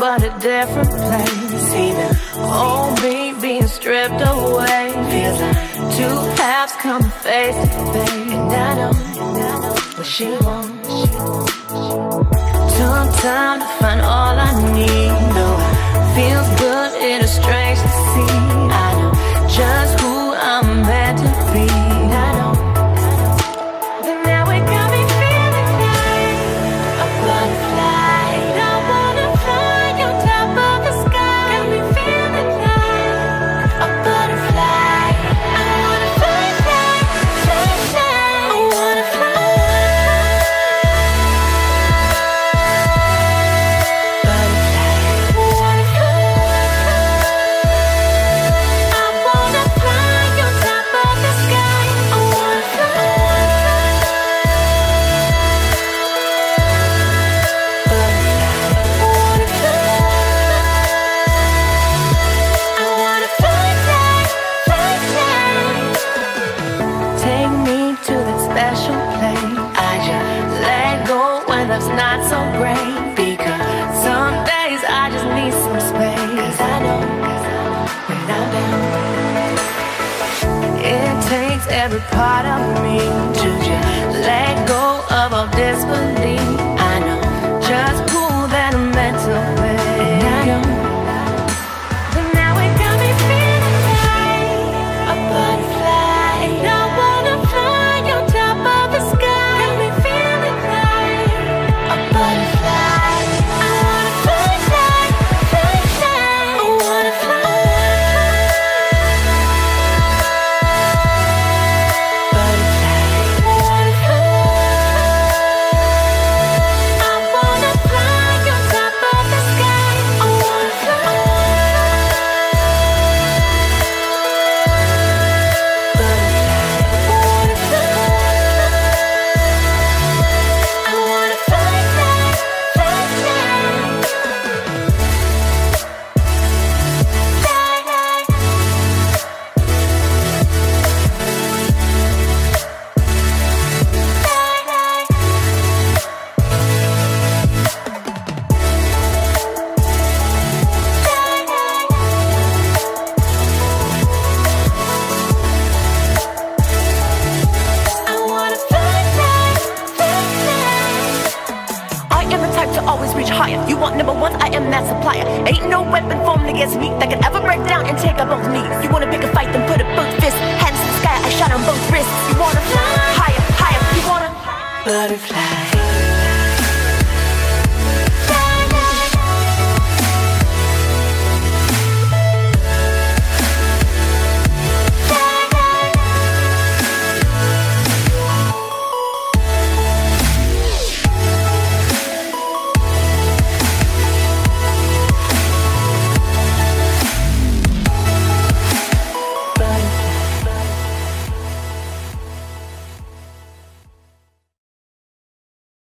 but a different place. See me being stripped away. Feels like two halves come face to face. And I know what she wants. Took time to find all I need. Though feels good, it is strange every part of me to just let go of all disbelief. You want number one, I am that supplier. Ain't no weapon formed against me that can ever break down and take up both knees. You wanna pick a fight, then put up both fists. Hands to the sky, I shot on